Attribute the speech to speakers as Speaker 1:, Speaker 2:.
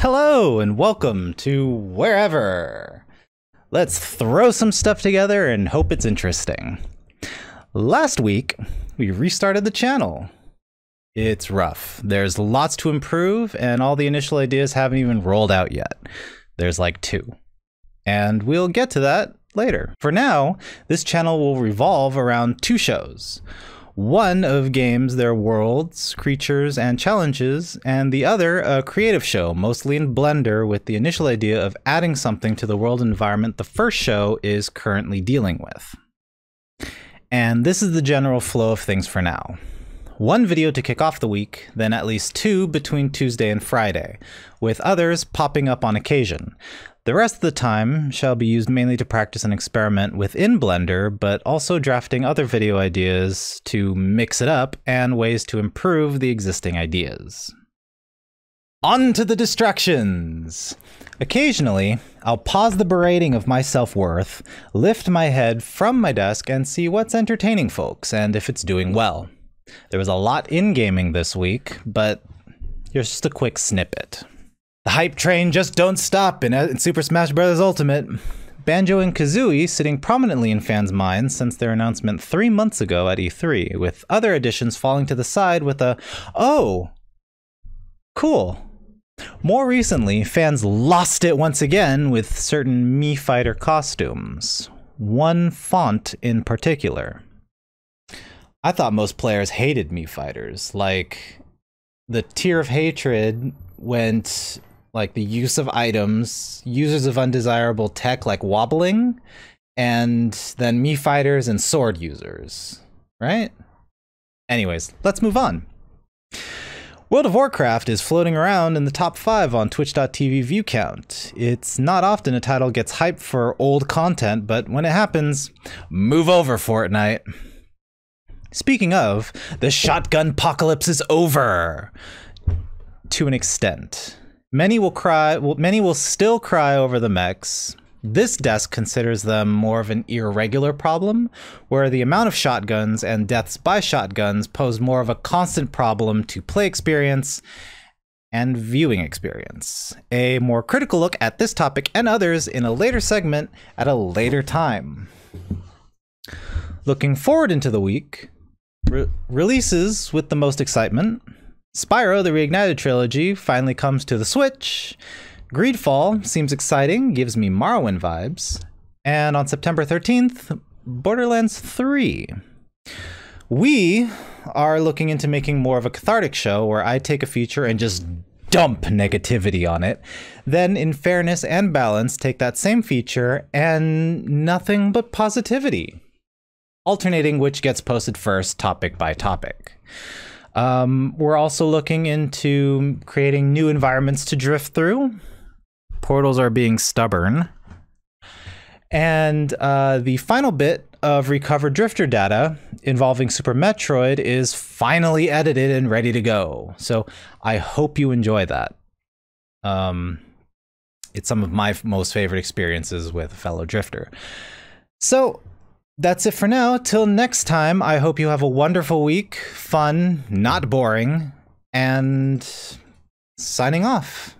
Speaker 1: Hello and welcome to wherever. Let's throw some stuff together and hope it's interesting. Last week, we restarted the channel. It's rough. There's lots to improve, and all the initial ideas haven't even rolled out yet. There's like two. And we'll get to that later. For now, this channel will revolve around two shows one of games, their worlds, creatures, and challenges, and the other a creative show, mostly in Blender, with the initial idea of adding something to the world environment the first show is currently dealing with. And this is the general flow of things for now. One video to kick off the week, then at least two between Tuesday and Friday, with others popping up on occasion. The rest of the time shall be used mainly to practice and experiment within Blender, but also drafting other video ideas to mix it up and ways to improve the existing ideas. On to the distractions! Occasionally, I'll pause the berating of my self-worth, lift my head from my desk and see what's entertaining folks and if it's doing well. There was a lot in gaming this week, but here's just a quick snippet. The hype train just don't stop in, uh, in Super Smash Bros. Ultimate. Banjo and Kazooie sitting prominently in fans' minds since their announcement three months ago at E3, with other additions falling to the side with a, oh, cool. More recently, fans lost it once again with certain Mii Fighter costumes, one font in particular. I thought most players hated Mii Fighters, like the tier of hatred went like the use of items, users of undesirable tech like wobbling, and then Mii Fighters and sword users, right? Anyways, let's move on. World of Warcraft is floating around in the top 5 on Twitch.tv view count. It's not often a title gets hyped for old content, but when it happens, move over Fortnite. Speaking of, the shotgun apocalypse is over! To an extent. Many will cry. Well, many will still cry over the mechs. This desk considers them more of an irregular problem, where the amount of shotguns and deaths by shotguns pose more of a constant problem to play experience and viewing experience. A more critical look at this topic and others in a later segment at a later time. Looking forward into the week, re releases with the most excitement Spyro the Reignited trilogy finally comes to the Switch. Greedfall seems exciting, gives me Morrowind vibes. And on September 13th, Borderlands 3. We are looking into making more of a cathartic show where I take a feature and just dump negativity on it. Then, in fairness and balance, take that same feature and nothing but positivity. Alternating which gets posted first, topic by topic. Um, we're also looking into creating new environments to drift through. Portals are being stubborn. And uh, the final bit of recovered drifter data involving Super Metroid is finally edited and ready to go. So I hope you enjoy that. Um, it's some of my most favorite experiences with a fellow drifter. So that's it for now. Till next time, I hope you have a wonderful week, fun, not boring, and signing off.